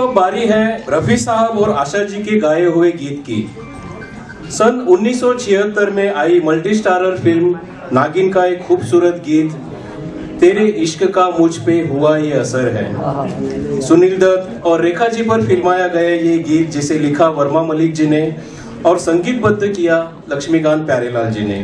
तो बारी है रफी साहब और आशा जी के गाए हुए गीत की। सन 1976 में आई मल्टी स्टारर फ़िल्म नागिन का एक खूबसूरत गीत, तेरे इश्क का मुझ पे हुआ ये असर है। सुनील दत्त और रेखा जी पर फिल्माया गया ये गीत, जिसे लिखा वर्मा मलिक जी ने और संगीतबद्ध किया लक्ष्मीकांत प्यारेलाल जी ने।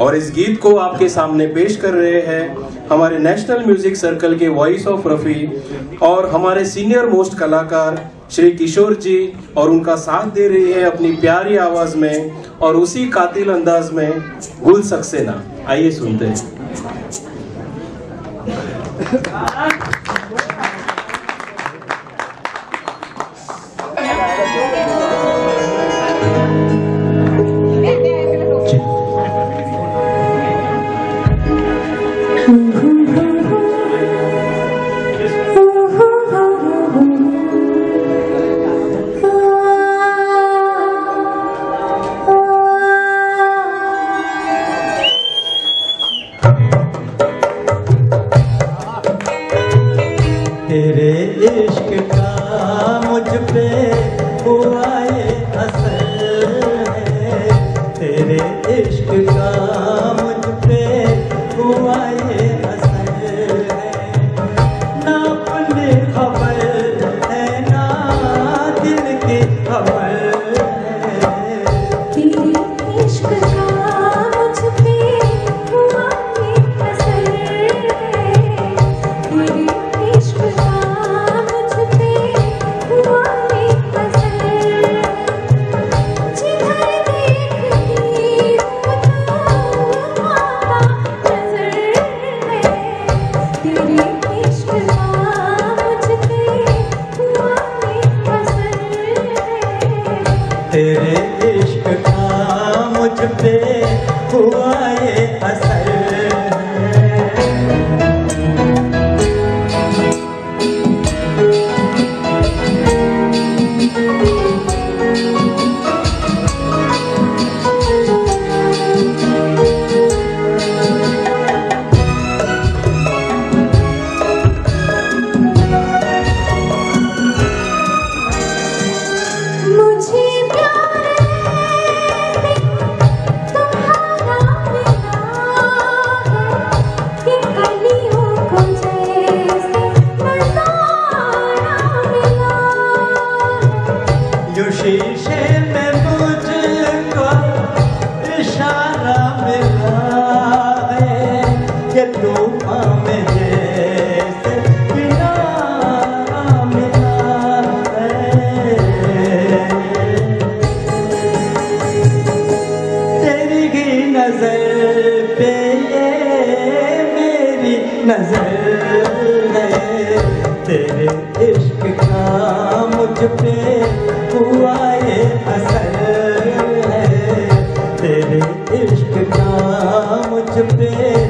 और इस गीत को आपके सामने पेश कर रहे हैं हमारे नेशनल म्यूज़िक सर्कल के वॉइस ऑफ़ रफी और हमारे सीनियर मोस्ट कलाकार श्री किशोर जी और उनका साथ दे रही है अपनी प्यारी आवाज़ में और उसी कातिल अंदाज में गुल सक्सेना। आइए सुनते हैं। इश्क का मुझ पे हुआ ये तेरे मुझ पे